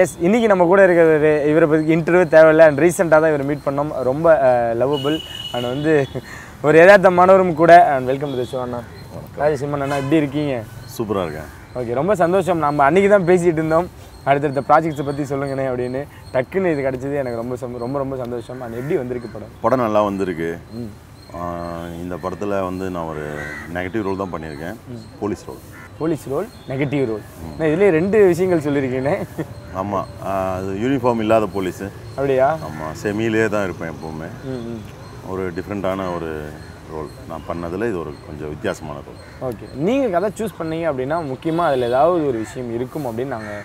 S இன்னைக்கு நம்ம கூட இருக்கிற இவரை பற்றி இன்டர்வியூ தேவையில்லை. அண்ட் ரீசெண்டாக தான் இவரை மீட் பண்ணோம். ரொம்ப லவ்வபிள் அண்ட் வந்து ஒரு யதார்த்தமானவரும் கூட. அண்ட் வெல்கம் டு ஷோ அண்ணா. ராஜேஷ் சிம்மன் அண்ணா எப்படி இருக்கீங்க? சூப்பராக இருக்கேன். ஓகே ரொம்ப சந்தோஷம். நம்ம அன்றைக்கி தான் பேசிகிட்டு இருந்தோம். அடுத்தடுத்த ப்ராஜெக்ட்ஸை பற்றி சொல்லுங்கண்ணே அப்படின்னு. டக்குன்னு இது கிடச்சது. எனக்கு ரொம்ப ரொம்ப ரொம்ப சந்தோஷம். அண்ட் எப்படி வந்திருக்கு படம்? படம் நல்லா வந்திருக்கு. இந்த படத்தில் வந்து நான் ஒரு நெகட்டிவ் ரோல் தான் பண்ணியிருக்கேன். Police role police role negative role நான் இதுலேயே ரெண்டு விஷயங்கள் சொல்லியிருக்கேனே. ஆமாம் அது யூனிஃபார்ம் இல்லாத போலீஸு அப்படியா? ஆமாம் செமிலே தான் இருப்பேன் எப்போவுமே. ஒரு டிஃப்ரெண்ட்டான ஒரு ரோல் நான் பண்ணதில் இது ஒரு கொஞ்சம் வித்தியாசமான ரோல் ஓகே. நீங்கள் கதை சூஸ் பண்ணீங்க அப்படின்னா முக்கியமாக அதில் ஏதாவது ஒரு விஷயம் இருக்கும் அப்படின்னு நாங்கள்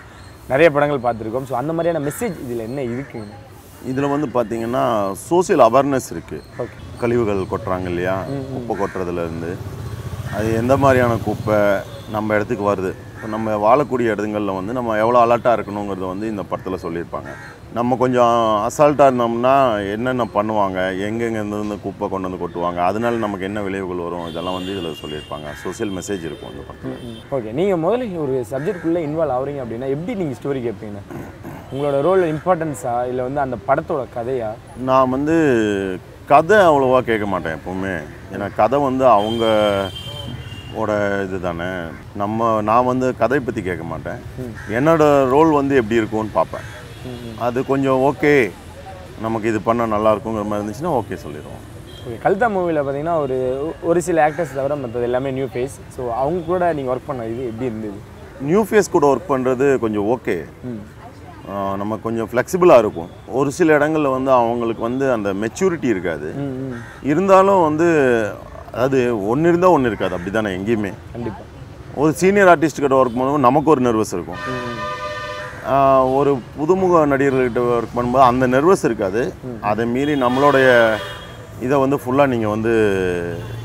நிறைய படங்கள் பார்த்துருக்கோம். ஸோ அந்த மாதிரியான மெசேஜ் இதில் என்ன இருக்குங்க இதில் வந்து பார்த்தீங்கன்னா சோஷியல் அவேர்னஸ் இருக்குது கழிவுகள் கொட்டுறாங்க இல்லையா? குப்பை கொட்டுறதுலேருந்து அது எந்த மாதிரியான குப்பை? நம்ம இடத்துக்கு வருது. நம்ம வாழக்கூடிய இடங்களில் வந்து நம்ம எவ்வளோ அலர்ட்டாக இருக்கணுங்கிறத வந்து இந்த படத்தில் சொல்லியிருப்பாங்க. நம்ம கொஞ்சம் அசால்ட்டாக இருந்தோம்னா என்னென்ன பண்ணுவாங்க? எங்கெங்க இருந்து குப்பை கொண்டு வந்து கொட்டுவாங்க? அதனால நமக்கு என்ன விளைவுகள் வரும்? இதெல்லாம் வந்து இதில் சொல்லியிருப்பாங்க. சோஷியல் மெசேஜ் இருக்கும் அந்த படத்தில். ஓகே நீங்கள் முதல்ல ஒரு சப்ஜெக்ட்குள்ளே இன்வால்வ் ஆகுறீங்க அப்படின்னா எப்படி நீங்கள் ஸ்டோரி கேட்பீங்க உங்களோட ரோல் இம்பார்ட்டன்ஸா இல்லை வந்து அந்த படத்தோட கதையா? நான் வந்து கதை அவ்வளோவா கேட்க மாட்டேன் எப்போவுமே. ஏன்னா கதை வந்து அவங்க ஓட இது தானே நம்ம நான் வந்து கதை பற்றி கேட்க மாட்டேன். என்னோட ரோல் வந்து எப்படி இருக்கும்னு பார்ப்பேன். அது கொஞ்சம் ஓகே. நமக்கு இது பண்ணால் நல்லா இருக்குங்கிற மாதிரி இருந்துச்சுன்னா ஓகே சொல்லிடுவோம். ஓகே கல்தா மூவியில் பார்த்தீங்கன்னா ஒரு ஒரு சில ஆக்டர்ஸ் தவிர மற்றது எல்லாமே நியூ ஃபேஸ் ஸோ அவங்க கூட நீங்கள் ஒர்க் பண்ண இது எப்படி இருந்தது? நியூ ஃபேஸ் கூட ஒர்க் பண்ணுறது கொஞ்சம் ஓகே. நம்ம கொஞ்சம் ஃப்ளெக்சிபிளாக இருக்கும். ஒரு சில இடங்களில் வந்து அவங்களுக்கு வந்து அந்த மெச்சூரிட்டி இருக்காது. இருந்தாலும் வந்து அதாவது ஒன்று இருந்தால் ஒன்று இருக்காது அப்படி தானே எங்கேயுமே? கண்டிப்பாக ஒரு சீனியர் ஆர்டிஸ்ட் கிட்ட ஒர்க் பண்ணும்போது நமக்கு ஒரு நர்வஸ் இருக்கும். ஒரு புதுமுக நடிகர்கள்கிட்ட ஒர்க் பண்ணும்போது அந்த நர்வஸ் இருக்காது. அதை மீறி நம்மளுடைய இதை வந்து ஃபுல்லாக நீங்கள் வந்து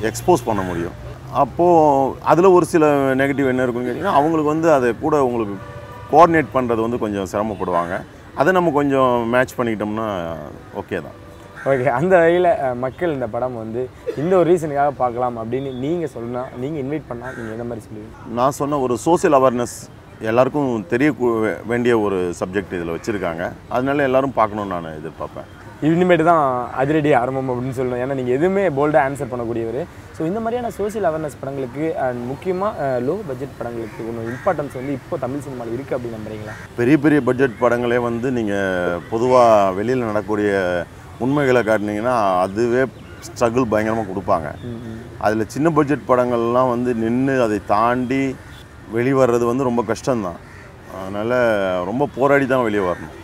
எக்ஸ்போஸ் பண்ண முடியும். அப்போது அதில் ஒரு சில நெகட்டிவ் என்ன இருக்குன்னு கேட்டிங்கன்னா அவங்களுக்கு வந்து அதை கூட உங்களுக்கு கோஆர்டினேட் பண்ணுறது வந்து கொஞ்சம் சிரமப்படுவாங்க. அதை நம்ம கொஞ்சம் மேட்ச் பண்ணிக்கிட்டோம்னா ஓகே தான். ஓகே அந்த வகையில் மக்கள் இந்த படம் வந்து இந்த ஒரு ரீசனுக்காக பார்க்கலாம் அப்படின்னு நீங்கள் சொல்லணும் நீங்கள் இன்வைட் பண்ணால் நீங்கள் எந்த மாதிரி சொல்லுவீங்க? நான் சொன்ன ஒரு சோஷியல் அவேர்னஸ் எல்லாருக்கும் தெரிய வேண்டிய ஒரு சப்ஜெக்ட் இதில் வச்சுருக்காங்க. அதனால எல்லாரும் பார்க்கணும்னு நான் எதிர்பார்ப்பேன். இனிமேட்டு தான் அதிரடி ஆரம்பம் அப்படின்னு சொல்லணும். ஏன்னா நீங்கள் எதுவுமே போல்டாக ஆன்சர் பண்ணக்கூடியவர். ஸோ இந்த மாதிரியான சோஷியல் அவேர்னஸ் படங்களுக்கு அண்ட் முக்கியமாக லோ பட்ஜெட் படங்களுக்கு ஒன்று இம்பார்ட்டன்ஸ் வந்து இப்போ தமிழ் சினிமாவில் இருக்குது அப்படின்னு நம்புறீங்களா? பெரிய பெரிய பட்ஜெட் படங்களே வந்து நீங்கள் பொதுவாக வெளியில் நடக்கக்கூடிய உண்மைகளை காட்டினீங்கன்னா அதுவே ஸ்ட்ரகிள் பயங்கரமாக கொடுப்பாங்க. அதில் சின்ன பட்ஜெட் படங்கள்லாம் வந்து நின்று அதை தாண்டி வெளிவர்றது வந்து ரொம்ப கஷ்டம்தான். அதனால் ரொம்ப போராடி தான் வெளியே வரணும்.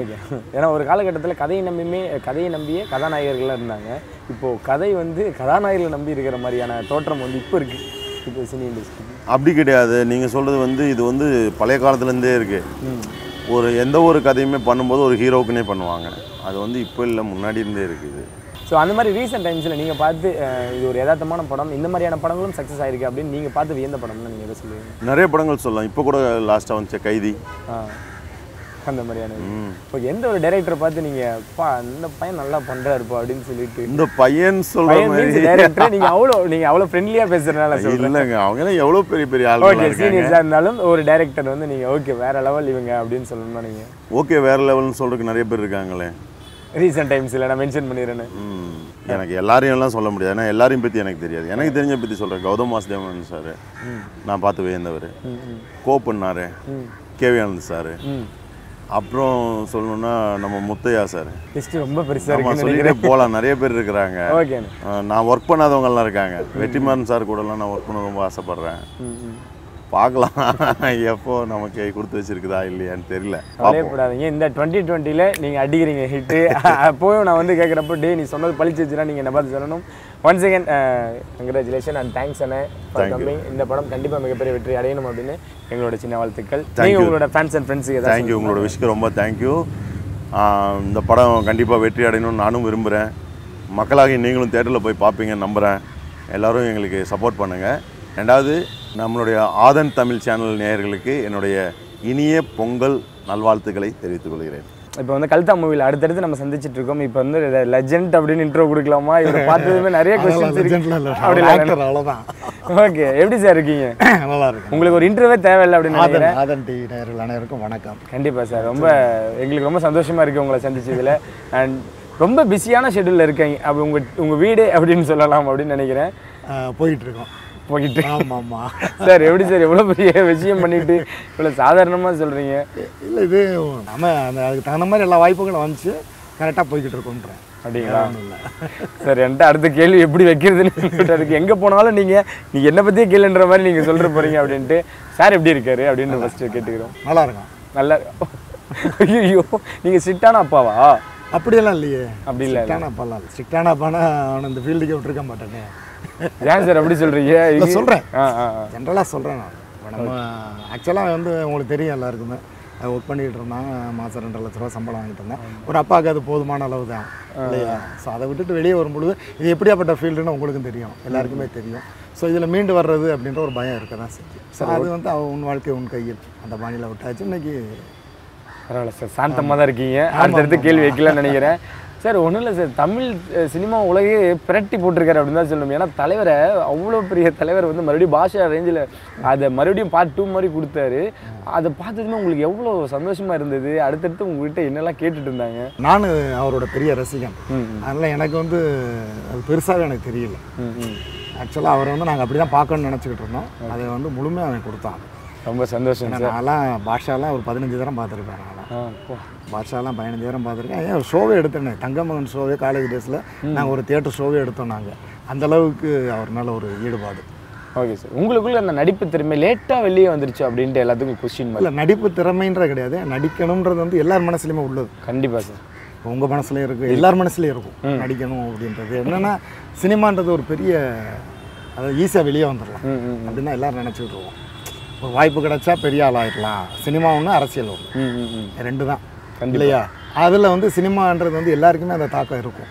ஓகே ஏன்னா ஒரு காலகட்டத்தில் கதையை நம்பியுமே கதையை நம்பியே கதாநாயகர்கள்லாம் இருந்தாங்க. இப்போது கதை வந்து கதாநாயகர்களை நம்பி இருக்கிற மாதிரியான தோற்றம் வந்து இப்போ இருக்குது இப்போ சினி இண்டஸ்ட்ரி அப்படி கிடையாது. நீங்கள் சொல்கிறது வந்து இது வந்து பழைய காலத்துலேருந்தே இருக்குது ஒரு எந்த ஒரு கதையுமே பண்ணும்போது ஒரு ஹீரோவுக்குனே பண்ணுவாங்க. அது வந்து இப்போ இல்லை முன்னாடி இருந்தே இருக்குது. ஸோ அந்த மாதிரி ரீசெண்ட் டைம்ஸில் நீங்கள் பார்த்து இது ஒரு யதார்த்தமான படம் இந்த மாதிரியான படங்களும் சக்ஸஸ் ஆயிருக்கு அப்படின்னு நீங்கள் பார்த்து வியந்த படம்னு நீங்கள் எதை சொல்லுவீங்க? நிறைய படங்கள் சொல்லலாம். இப்போ கூட லாஸ்ட்டாக வந்துச்ச கைதி. அந்த மாதிரியான. ஓகே எந்த ஒரு டைரக்டரை பார்த்து நீங்கள் பா இந்த பையன் நல்லா பண்ணுறாருப்பா அப்படின்னு சொல்லிட்டு? இந்த பையன் சொல்கிற மாதிரி. டைரக்டர் நீங்கள் அவ்வளோ நீங்கள் அவ்வளோ ஃப்ரெண்ட்லியாக பேசுகிறனால இல்லைங்க அவங்க எல்லாம் எவ்வளோ பெரிய பெரிய ஆளுங்களா ஓகே சீனியர்ஸாக இருந்தாலும் ஒரு டைரக்டர் வந்து நீங்கள் ஓகே வேற லெவல் இவங்க அப்படின்னு சொல்லணும்னா நீங்கள் ஓகே வேற லெவல்னு சொல்றதுக்கு நிறைய பேர் இருக்காங்களே. ரீசெண்ட் டைம்ஸில் நான் மென்ஷன் பண்ணிடுறேன்னு. எனக்கு எல்லாரையும் எல்லாம் சொல்ல முடியாது. ஏன்னா எல்லாரையும் பற்றி எனக்கு தெரியாது. எனக்கு தெரிஞ்ச பற்றி சொல்கிறேன் கௌதம் வாசுதேவன் சார் நான் பார்த்து வியந்தவர். கோப்பண்ணாரு ம் கேவி ஆனந்த் சார். அப்புறம் சொல்லணும்னா நம்ம முத்தையா சார். ரொம்ப பெருசாக சொல்லிட்டே போகலாம் நிறைய பேர் இருக்கிறாங்க. நான் ஒர்க் பண்ணாதவங்கலாம் இருக்காங்க. வெற்றிமாறன் சார் கூடலாம் நான் ஒர்க் பண்ண ரொம்ப ஆசைப்பட்றேன். பார்க்கலாம். எப்போ நமக்கு கொடுத்து வச்சிருக்குதா இல்லையான்னு தெரியல. கவலையப்படாதீங்க. இந்த டுவெண்ட்டி டுவெண்ட்டியில் நீங்கள் அடிக்கிறீங்க ஹிட்டு அப்போயும் நான் வந்து கேட்குறப்போ டே நீ சொன்னது பழிச்சிச்சுன்னா நீங்கள் என்ன பார்த்து சொல்லணும்? Once second congratulation and thanks அண்ணே ஃபார். கம்மிங் இந்த படம் கண்டிப்பாக மிகப்பெரிய வெற்றி அடையணும் அப்படின்னு எங்களோட சின்ன வாழ்த்துக்கள். நீங்கள். உங்களோட ஃபேன்ஸ் அண்ட் ஃப்ரெண்ட்ஸுக்கு தேங்க்யூ உங்களோட விஷயம் ரொம்ப தேங்க்யூ இந்த படம் கண்டிப்பாக வெற்றி அடையணும்னு நானும் விரும்புகிறேன் மக்களாகி நீங்களும் தேட்டரில் போய் பார்ப்பீங்கன்னு நம்புகிறேன் எல்லாரும் எங்களுக்கு சப்போர்ட் பண்ணுங்கள் ரெண்டாவது நம்மளுடைய ஆதன் தமிழ் சேனல் நேயர்களுக்கு என்னுடைய இனிய பொங்கல் நல்வாழ்த்துக்களை தெரிவித்துக் கொள்கிறேன். இப்போ வந்து கல்தா மூவியில் அடுத்தடுத்து நம்ம சந்திச்சிட்டு இருக்கோம். இப்போ வந்து லெஜெண்ட் அப்படின்னு இன்ட்ரோ கொடுக்கலாமா? இவரை பார்த்ததுமே நிறைய கொஸ்டின்ஸ் இருக்கு. ஓகே எப்படி சார் இருக்கீங்க? நல்லா இருக்கும் உங்களுக்கு ஒரு இன்டர்வியூவே தேவையில்லை அப்படின்னு நினைக்கிறேன். ஆதன் ஆதன் டிவி நேயர்கள் அனைவருக்கும் வணக்கம். கண்டிப்பாக சார் ரொம்ப எங்களுக்கு ரொம்ப சந்தோஷமா இருக்கு உங்களை சந்திச்சதுல. அண்ட் ரொம்ப பிஸியான ஷெட்யூலில் இருக்கீங்க அப்படி உங்கள் உங்கள் வீடு அப்படின்னு சொல்லலாம் அப்படின்னு நினைக்கிறேன். அஹ், போயிட்டு இருக்கோம் போயிட்டு ஆமா ஆமா சார் எப்படி சார் எவ்வளோ பெரிய விஷயம் பண்ணிட்டு இவ்வளோ சாதாரணமாக சொல்கிறீங்க இல்லை இது நம்ம அந்த அதுக்கு தகுந்த மாதிரி எல்லா வாய்ப்புகளும் வந்துச்சு. கரெக்டாக போய்கிட்டு இருக்கோன்றேன் அப்படிங்களா? சார் என்கிட்ட அடுத்த கேள்வி எப்படி வைக்கிறதுன்னு அதுக்கு எங்கே போனாலும் நீங்கள் நீங்கள் என்ன பற்றியே கேளுன்ற மாதிரி நீங்கள் சொல்லிட்டு போகிறீங்க அப்படின்ட்டு. சார் எப்படி இருக்காரு அப்படின்னு ஃபஸ்ட்டு கேட்டுக்கிறோம். நல்லா இருக்கும் நல்லா ஐயோ நீங்கள் ஸ்ட்ரிக்டான அப்பாவா? அப்படியெல்லாம் இல்லையே. அப்படி இல்லை ஸ்ட்ரிக்டான அப்பாலாம் இல்லை ஸ்ட்ரிக்டான அப்பானா அவனை இந்த ஃபீல்டுக்கே விட்டுருக்க மாட்டேனே. ஏன் சார் அப்படி சொல்கிறீங்க இல்லை சொல்கிறேன். ஜென்ரலாக சொல்கிறேன் நான். இப்போ நம்ம ஆக்சுவலாக வந்து உங்களுக்கு தெரியும் எல்லாருக்குமே. ஒர்க் பண்ணிகிட்டு இருந்தான். மாதம் ரெண்டரை லட்ச ரூபா சம்பளம் வாங்கிட்டு இருந்தேன். ஒரு அப்பாவுக்கு அது போதுமான அளவு தான் இல்லையா? ஸோ அதை விட்டுட்டு வெளியே வரும்பொழுது இது எப்படியாப்பட்ட ஃபீல்டுன்னு உங்களுக்கும் தெரியும். எல்லாருக்குமே தெரியும். ஸோ இதில் மீண்டு வர்றது அப்படின்ற ஒரு பயம் இருக்க தான் செஞ்சு ஸோ அது வந்து அவன் உன் வாழ்க்கை உன் கையில். அந்த பாணியில் விட்டாச்சு. இன்னைக்கு பரவாயில்ல சார். சாந்தமாக தான் இருக்கீங்க. அடுத்தடுத்து கேள்வி வைக்கலாம்னு நினைக்கிறேன். சார் ஒன்றும் இல்லை சார். தமிழ் சினிமா உலகே பிரட்டி போட்டிருக்காரு அப்படின்னு தான் சொல்லணும். ஏன்னா தலைவரை அவ்வளோ பெரிய தலைவர் வந்து மறுபடியும் பாஷா ரேஞ்சில் அதை மறுபடியும் பார்ட் டூ மாதிரி கொடுத்தாரு. அதை பார்த்ததுமே உங்களுக்கு எவ்வளோ சந்தோஷமாக இருந்தது? அடுத்தடுத்து உங்ககிட்ட என்னெல்லாம் கேட்டுட்டு இருந்தாங்க? நான் அவரோட பெரிய ரசிகன். அதனால் எனக்கு வந்து அது பெருசாகவே எனக்கு தெரியல. ஆக்சுவலாக அவரை வந்து நாங்கள் அப்படி தான் பார்க்கணும்னு நினச்சிக்கிட்டு இருந்தோம். அதை வந்து முழுமையாக அவன் கொடுத்தான். ரொம்ப சந்தோஷம் நான்லாம் பாஷாலாம் ஒரு பதினஞ்சு தரம் பார்த்துருப்பேன் நான்லாம். ஆ போ. பாஷாலாம் பதினஞ்சு தரம் பார்த்துருக்கேன். ஏன் ஷோவே எடுத்தேனே. தங்கமகன் ஷோவே காலேஜ் டேஸில் நாங்கள் ஒரு தியேட்டர் ஷோவே எடுத்தோம் நாங்கள் அந்த அளவுக்கு அவர் மேலே ஒரு ஈடுபாடு. Okay sir. உங்களுக்குள்ள அந்த நடிப்பு திறமை லேட்டாக வெளியே வந்துருச்சு அப்படின்ட்டு எல்லாத்துக்கும் கொஸ்டின் இல்லை நடிப்பு திறமைன்றது கிடையாது. நடிக்கணுன்றது வந்து எல்லார் மனசுலையுமே உள்ளது. கண்டிப்பாக சார். இப்போ உங்கள் மனசுலையும் இருக்குது எல்லார் மனசுலையும் இருக்கும் நடிக்கணும் அப்படின்றது. என்னென்னா சினிமான்றது ஒரு பெரிய அதாவது ஈஸியாக வெளியே வந்துடலாம் அப்படின்னு எல்லாரும் நினச்சிக்கிட்டு இருக்கோம் ஒரு வாய்ப்பு கிடைச்சா பெரிய ஆள் ஆயிடலாம் சினிமா ஒன்று அரசியல் ஒன்று ரெண்டு தான் இல்லையா? அதில் வந்து சினிமான்றது வந்து எல்லாருக்குமே அந்த தாக்கம் இருக்கும்.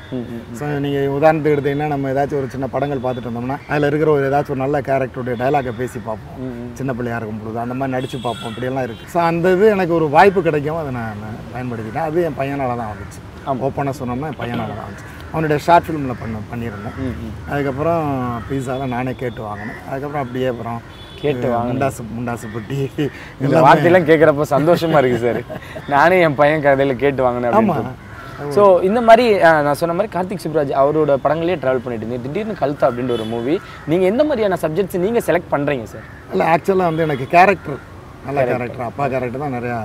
ஸோ நீங்கள் உதாரணத்துக்கு எடுத்தீங்கன்னா நம்ம ஏதாச்சும் ஒரு சின்ன படங்கள் பார்த்துட்டு இருந்தோம்னா அதில் இருக்கிற ஒரு ஏதாச்சும் ஒரு நல்ல கேரக்டருடைய டைலாகை பேசி பார்ப்போம். சின்ன பிள்ளையா இருக்கும் பொழுது அந்த மாதிரி நடித்து பார்ப்போம். இப்படியெல்லாம் இருக்குது ஸோ அந்த இது எனக்கு ஒரு வாய்ப்பு கிடைக்கும். அதை நான் பயன்படுத்திட்டேன். அது என் பையனால் தான் வந்துச்சு. ஓப்பனாக சொன்னோம்னா என் பையனால் தான் வந்துச்சு. அவனுடைய ஷார்ட் ஃபிலிமில் பண்ண பண்ணியிருந்தேன். அதுக்கப்புறம் பீஸாலாம் நானே கேட்டு வாங்கினேன். அதுக்கப்புறம் அப்படியே அப்புறம் கேட்டு வாங்கினேன். முண்டாசு முண்டாசு பட்டி இந்த வார்த்தையெல்லாம் கேட்குறப்ப சந்தோஷமா இருக்கு சார். நானே என் பையன் கதையில கேட்டு வாங்கினேன் அப்படின்னு ஸோ இந்த மாதிரி நான் சொன்ன மாதிரி கார்த்திக் சுப்ராஜ் அவரோட படங்களே ட்ராவல் பண்ணிட்டு இருந்தீங்க திடீர்னு கல்தா அப்படின்ற ஒரு மூவி நீங்கள் எந்த மாதிரியான சப்ஜெக்ட்ஸ் நீங்கள் செலக்ட் பண்ணுறீங்க சார்? இல்லை ஆக்சுவலாக வந்து எனக்கு கேரக்டர் நல்ல கேரக்டர் அப்பா கேரக்டர் தான் நிறையா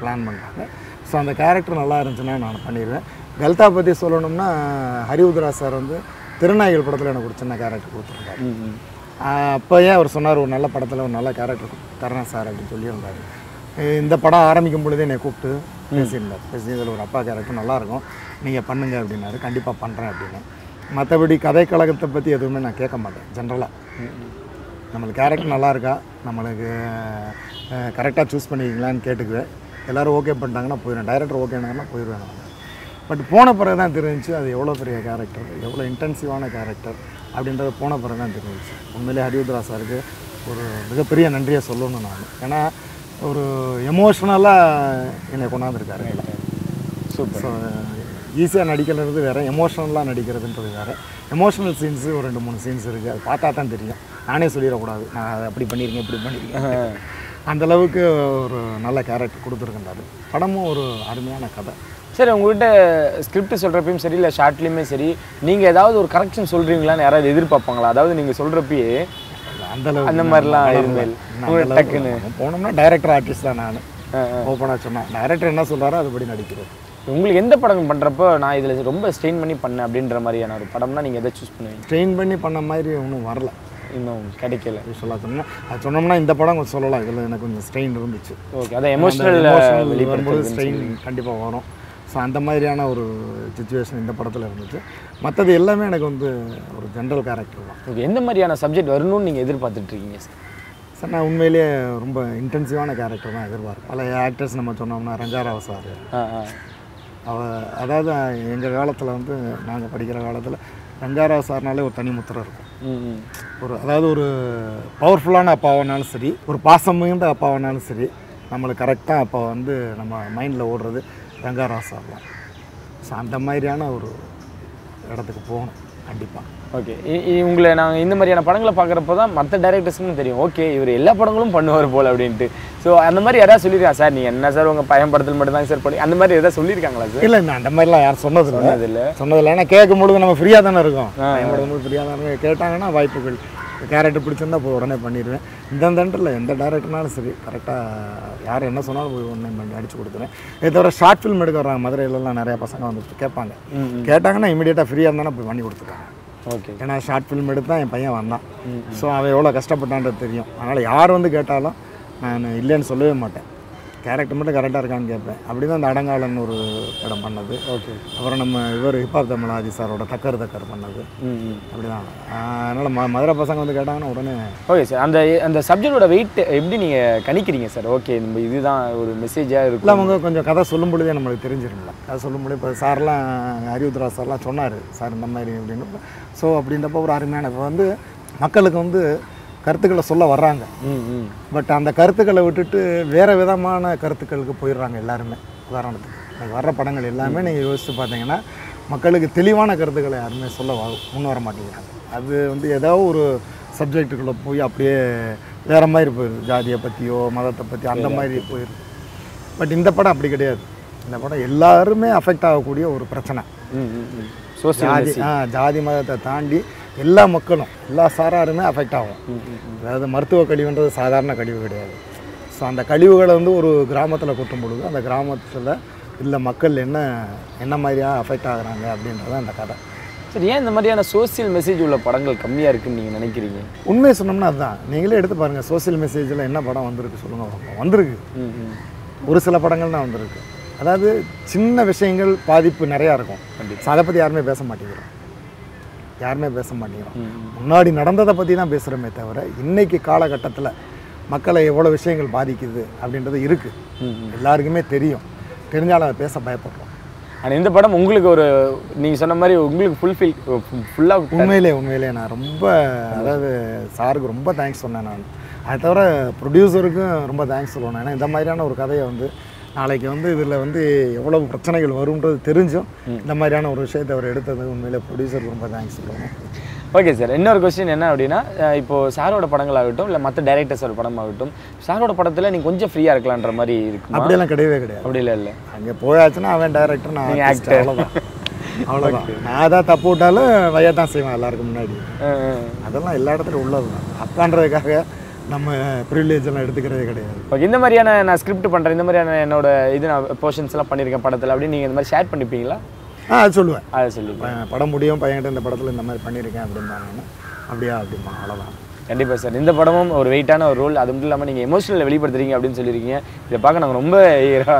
பிளான் பண்ணுறாங்க ஸோ அந்த கேரக்டர் நல்லா இருந்துச்சுன்னா நான் பண்ணிடுவேன். கல்தா பற்றி சொல்லணும்னா ஹரிவுத்ரா சார் வந்து திருநாய்கள் படத்தில் எனக்கு ஒரு சின்ன கேரக்டர் கொடுத்துருந்தாரு அப்போயே அவர் சொன்னார் ஒரு நல்ல படத்தில் ஒரு நல்ல கேரக்டர் தரேன் சார் அப்படின்னு சொல்லியிருந்தார். இந்த படம் ஆரம்பிக்கும் பொழுதே என்னை கூப்பிட்டு பேசியிருந்தார். பேசி இதில் ஒரு அப்பா கேரக்டர் நல்லாயிருக்கும் நீங்கள் பண்ணுங்க அப்படின்னாரு. கண்டிப்பாக பண்ணுறேன் அப்படின்னு. மற்றபடி கதை கழகத்தை பற்றி எதுவுமே நான் கேட்க மாட்டேன் ஜென்ரலாக நம்மளுக்கு கேரக்டர் நல்லா இருக்கா? நம்மளுக்கு கரெக்டாக சூஸ் பண்ணிக்கிங்களான்னு கேட்டுக்குவேன். எல்லோரும் ஓகே பண்ணிட்டாங்கன்னா போயிடுவேன். டைரக்டர் ஓகேனாங்கன்னா போயிடுவேன். நான் பட் போன பிறகு தான் தெரிஞ்சுச்சு அது எவ்வளோ பெரிய கேரக்டர் எவ்வளோ இன்டென்சிவான கேரக்டர் அப்படின்றது போன பிறகு தான் தெரிஞ்சிச்சு உண்மையிலே ஹரிவுத்ரா சாருக்கு ஒரு மிகப்பெரிய நன்றியை சொல்லணும் நான். ஏன்னா ஒரு எமோஷ்னலாக என்னை கொண்டாந்துருக்காரு. சூப்பர். ஸோ ஈஸியாக நடிக்கிறது வேறு எமோஷ்னலாக நடிக்கிறதுன்றது வேறு. எமோஷனல் சீன்ஸு ஒரு ரெண்டு மூணு சீன்ஸ் இருக்குது அது பார்த்தா தான் தெரியும். நானே சொல்லிடக்கூடாது. நான் அதை அப்படி பண்ணியிருக்கேன் இப்படி பண்ணியிருக்கேன் அந்த அளவுக்கு ஒரு நல்ல கேரக்டர் கொடுத்துருக்கின்றாரு. படமும் ஒரு அருமையான கதை. சரி உங்ககிட்ட ஸ்கிரிப்ட் சொல்கிறப்பையும் சரி இல்லை ஷார்ட்லேயுமே சரி நீங்கள் ஏதாவது ஒரு கரெக்ஷன் சொல்கிறீங்களான்னு யாராவது எதிர்பார்ப்பாங்களா? அதாவது நீங்கள் சொல்கிறப்பயே அந்த மாதிரிலாம் அந்த அளவுக்கு டக்குன்னு. போனோம்னா டைரக்டர் ஆர்டிஸ்ட் தான் நான். ஓப்பனாக சொன்னேன் டைரக்டர் என்ன சொல்கிறாரோ அதுபடி நடிக்கிறது. உங்களுக்கு எந்த படம் பண்ணுறப்போ நான் இதில் ரொம்ப ஸ்ட்ரெயின் பண்ணி பண்ணேன் அப்படின்ற மாதிரியான ஒரு படம்னா நீங்கள் எதை சூஸ் பண்ணுவீங்க? ட்ரெயின் பண்ணி பண்ண மாதிரி ஒன்றும் வரல. இன்னும் கிடைக்கல. யூஸ்வலாக சொன்னோம்னா அது சொன்னோம்னா இந்த படம் கொஞ்சம் சொல்லலாம். இதில் எனக்கு கொஞ்சம் ஸ்ட்ரெயின் இருந்துச்சு. ஓகே அதான் எமோஷனல் வரும்போது ஸ்ட்ரெயின் கண்டிப்பாக வரும். ஸோ அந்த மாதிரியான ஒரு சுச்சுவேஷன் இந்த படத்தில் இருந்துச்சு. மற்றது எல்லாமே எனக்கு வந்து ஒரு ஜென்ரல் கேரக்டர் தான். ஓகே எந்த மாதிரியான சப்ஜெக்ட் வரணும்னு நீங்கள் எதிர்பார்த்துட்டு இருக்கீங்க? சார் சார் நான் உண்மையிலேயே ரொம்ப இன்டென்சிவான கேரக்டர் தான் எதிர்பார்ப்பேன். பல ஆக்டர்ஸ் நம்ம சொன்னோம்னா ரஞ்சாராவ் சார். அவ அதாவது எங்கள் காலத்தில் வந்து நாங்கள் படிக்கிற காலத்தில் ரஞ்சாராவ் சார்னாலே ஒரு தனி முத்திரை இருக்கும். ஒரு அதாவது ஒரு பவர்ஃபுல்லான அப்பாவானாலும் சரி ஒரு பாசம் மிகுந்த அப்பாவானாலும் சரி நம்மளுக்கு கரெக்டாக அப்போ வந்து நம்ம மைண்டில் ஓடுறது. ரங்கராஜ் சார்லாம் ஸோ அந்த மாதிரியான ஒரு இடத்துக்கு போகணும். கண்டிப்பாக ஓகே உங்களை நாங்கள் இந்த மாதிரியான படங்களை பார்க்குறப்போ தான் மற்ற டேரக்டர்ஸுக்கும் தெரியும். ஓகே இவர் எல்லா படங்களும் பண்ணுவார் போல் அப்படின்ட்டு. ஸோ அந்த மாதிரி யாராவது சொல்லியிருக்கா சார் நீங்கள் என்ன சார் உங்கள் பையன் படத்தில் மட்டும் தான் சார் பண்ணி அந்த மாதிரி எதாவது சொல்லியிருக்காங்களா சார்? இல்லை இல்லை அந்த மாதிரிலாம் யாரும் சொன்னதில்லை. சொன்னதில்ல. சொன்னதில்லை. ஏன்னா கேட்கும் பொழுது நம்ம ஃப்ரீயாக தானே இருக்கோம். பயன்படுத்தும் ஃப்ரீயாக தானே. கேட்டாங்கன்னா வாய்ப்புகள் கேரக்டர் பிடிச்சிருந்தா போய் உடனே பண்ணிடுவேன். இந்தந்தன்ட்டு எந்த டேரக்டர்னாலும் சரி கரெக்டாக யார் என்ன சொன்னாலும் போய் உடனே பண்ணி அடிச்சு கொடுத்துருவேன். இதை தவிர ஷார்ட் ஃபிலிம் எடுக்க வர்றாங்க மதுரையிலலாம் நிறைய பசங்க வந்து கேட்பாங்க. கேட்டாங்கன்னா இமீடியட்டாக ஃப்ரீயாக இருந்தானே போய் பண்ணி கொடுத்துருவாங்க ஓகே. ஏன்னா ஷார்ட் ஃபிலிம் எடுத்து தான் என் பையன் வந்தான். ஸோ அவன் எவ்வளோ கஷ்டப்பட்டான்றது தெரியும். அதனால் யார் வந்து கேட்டாலும் நான் இல்லைன்னு சொல்லவே மாட்டேன். கேரக்டர் மட்டும் கரெக்டாக இருக்கான்னு கேட்பேன். அப்படி தான் இந்த அடங்காளன் ஒரு படம் பண்ணது. ஓகே அப்புறம் நம்ம இவர் ஹிப்ஹாப் தமிழாஜி சாரோட தக்கர் தக்கர் பண்ணது. அப்படி தான் அதனால் ம மதுரை பசங்க வந்து கேட்டாங்கன்னா உடனே ஓகே சார் அந்த அந்த சப்ஜெக்டோட வெயிட் எப்படி நீங்கள் கணிக்கிறீங்க சார் ஓகே நம்ம இதுதான் ஒரு மெசேஜாக இல்லை இருக்கும். அவங்க கொஞ்சம் கதை சொல்லும் பொழுதே நம்மளுக்கு தெரிஞ்சிருங்களா கதை சொல்லும் பொழுது இப்போ சார்லாம் அறிவுத்ரா சார்லாம் சொன்னார். சார் இந்த மாதிரி அப்படின்னு. ஸோ அப்படின்றப்ப ஒரு அருமையான இப்போ வந்து மக்களுக்கு வந்து கருத்துக்களை சொல்ல வர்றாங்க. ம் ம். பட் அந்த கருத்துக்களை விட்டுட்டு வேறு விதமான கருத்துக்களுக்கு போயிடுறாங்க எல்லாருமே. உதாரணத்துக்கு வர்ற படங்கள் எல்லாமே நீங்கள் யோசித்து பார்த்தீங்கன்னா மக்களுக்கு தெளிவான கருத்துக்களை யாருமே சொல்ல முன் வர மாட்டேங்கிறாங்க. அது வந்து ஏதோ ஒரு சப்ஜெக்ட்டுக்குள்ளே போய் அப்படியே வேறு மாதிரி போயிடுது. ஜாதியை பற்றியோ மதத்தை பற்றி அந்த மாதிரி போயிடுது. பட் இந்த படம் அப்படி கிடையாது. இந்த படம் எல்லாருமே அஃபெக்ட் ஆகக்கூடிய ஒரு பிரச்சனை. ஜாதி ஆ ஜாதி மதத்தை தாண்டி எல்லா மக்களும் எல்லா சாராருமே அஃபெக்ட் ஆகும். அதாவது மருத்துவ கழிவுன்றது சாதாரண கழிவு கிடையாது. ஸோ அந்த கழிவுகளை வந்து ஒரு கிராமத்தில் கொட்டும் பொழுது அந்த கிராமத்தில் இல்லை மக்கள் என்ன என்ன மாதிரியாக அஃபெக்ட் ஆகுறாங்க அப்படின்றது அந்த கதை. சரி ஏன் இந்த மாதிரியான சோசியல் மெசேஜ் உள்ள படங்கள் கம்மியாக இருக்குன்னு நீங்கள் நினைக்கிறீங்க? உண்மையை சொன்னோம்னா அதுதான். நீங்களே எடுத்து பாருங்கள் சோஷியல் மெசேஜில் என்ன படம் வந்திருக்கு சொல்லுங்கள். வந்திருக்கு. ஒரு சில படங்கள் தான் வந்திருக்கு. அதாவது சின்ன விஷயங்கள் பாதிப்பு நிறையா இருக்கும். ஸோ அதை பற்றி யாருமே பேச மாட்டேங்கிறோம். யாருமே பேச மாட்டேங்கிறோம். முன்னாடி நடந்ததை பற்றி தான் பேசுகிறோமே தவிர இன்னைக்கு காலகட்டத்தில் மக்களை எவ்வளோ விஷயங்கள் பாதிக்குது அப்படின்றது இருக்குது எல்லாருக்குமே தெரியும். தெரிஞ்சாலும் அதை பேச பயப்படுறோம். ஆனால் இந்த படம் உங்களுக்கு ஒரு நீங்கள் சொன்ன மாதிரி உங்களுக்கு ஃபுல்ஃபில் ஃபுல்லாக உண்மையிலே உண்மையிலே நான் ரொம்ப அதாவது சாருக்கு ரொம்ப தேங்க்ஸ் சொன்னேன் நான். அதை தவிர ப்ரொடியூசருக்கும் ரொம்ப தேங்க்ஸ் சொல்லணும் ஏன்னா இந்த மாதிரியான ஒரு கதையை வந்து நாளைக்கு வந்து இதில் வந்து எவ்வளவு பிரச்சனைகள் வரும்ன்றது தெரிஞ்சும் இந்த மாதிரியான ஒரு விஷயத்தை அவர் எடுத்தது உண்மையிலே ப்ரொடியூசருக்கு ரொம்ப தேங்க்ஸ் சொல்லணும் ஓகே சார் இன்னொரு கொஸ்டின் என்ன அப்படின்னா இப்போ சாரோட படங்களாகட்டும் இல்லை மற்ற டேரக்டர்ஸோட படமாகட்டும் சாரோட படத்தில் நீங்கள் கொஞ்சம் ஃப்ரீயாக இருக்கலான்ற மாதிரி இருக்குமா? அப்படியெல்லாம் கிடையவே கிடையாது. அப்படி இல்லை இல்லை. அங்கே போயாச்சுன்னா அவன் டைரக்டர் நான் artist, அவ்வளோதான் அவ்வளோதான் நான் அதான் தப்பு விட்டாலும் வைய தான் செய்வேன் எல்லாருக்கும் முன்னாடி. அதெல்லாம் எல்லா இடத்துலையும் உள்ளது தான் அப்பான்றதுக்காக நம்ம ப்ரிவிலேஜ் எல்லாம் எடுத்துக்கிறதே கிடையாது. ஓகே இந்த மாதிரியான நான் ஸ்கிரிப்ட் பண்ணுறேன் இந்த மாதிரியான என்னோட இது நான் போர்ஷன்ஸ் எல்லாம் பண்ணியிருக்கேன் படத்தில் அப்படின்னு நீங்கள் இந்த மாதிரி ஷேர் பண்ணிப்பீங்களா? ஆ அது சொல்லுவேன். அதை சொல்லி ப- படம் முடியும் பையன்கிட்ட இந்த படத்தில் இந்த மாதிரி பண்ணியிருக்கேன் அப்படின்னா அப்படியா அப்படிமா அவ்வளோதான் கண்டிப்பாக சார். இந்த படமும் ஒரு வெயிட்டான ஒரு ரோல் அது மட்டும் இல்லாமல் நீங்கள் எமோஷனலை வெளிப்படுத்துறீங்க அப்படின்னு சொல்லியிருக்கீங்க. இதை பார்க்க நாங்கள் ரொம்ப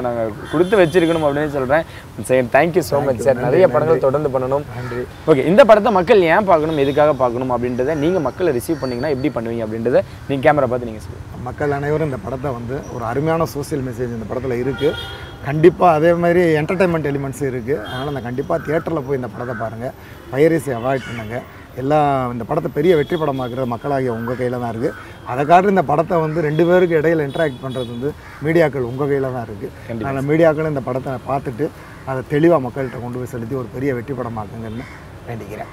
நாங்கள் கொடுத்து வச்சிருக்கணும் அப்படின்னு சொல்கிறேன் சரி தேங்க்யூ ஸோ மச் சார். நிறைய படங்கள் தொடர்ந்து பண்ணணும். நன்றி. ஓகே இந்த படத்தை மக்கள் ஏன் பார்க்கணும் எதுக்காக பார்க்கணும் அப்படின்றத நீங்கள் மக்களை ரிசீவ் பண்ணீங்கன்னா எப்படி பண்ணுவீங்க அப்படின்றத நீங்கள் கேமரா பார்த்து நீங்கள் சொல்லுங்கள் மக்கள் அனைவரும் இந்த படத்தை வந்து ஒரு அருமையான சோஷியல் மெசேஜ் இந்த படத்தில் இருக்குது கண்டிப்பாக அதே மாதிரி என்டர்டைன்மெண்ட் எலிமெண்ட்ஸ் இருக்குது அதனால் நான் கண்டிப்பாக தியேட்டரில் போய் இந்த படத்தை பாருங்கள் பைரசி அவாய்ட் பண்ணுங்கள் எல்லாம் இந்த படத்தை பெரிய வெற்றி படமாக்குறது மக்களாகிய உங்கள் கையில் தான் இருக்குது அதை காட்டு இந்த படத்தை வந்து ரெண்டு பேருக்கு இடையில இன்டராக்ட் பண்ணுறது வந்து மீடியாக்கள் உங்கள் கையில் தான் இருக்குது அதனால் மீடியாக்கள் இந்த படத்தை பார்த்துட்டு அதை தெளிவாக மக்கள்கிட்ட கொண்டு போய் செலுத்தி ஒரு பெரிய வெற்றி படமாக்குங்கன்னு வேண்டிக்கிறேன்.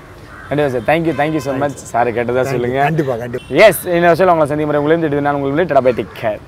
கண்டிப்பாக sir. Thank you thank you so much sir கேட்டதா சொல்லுங்கள் கண்டிப்பாக கண்டிப்பாக எஸ் இன்னொரு சொல்ல உங்களை சந்திக்கும் முறை உங்களை நான் உங்களுக்கு டபை டேக் கேர்